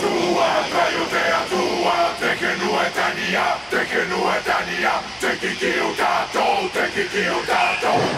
tua, aiutare a tua, te che nu è tania, te che nu è tania, te chi chi utato, te chi chi utato.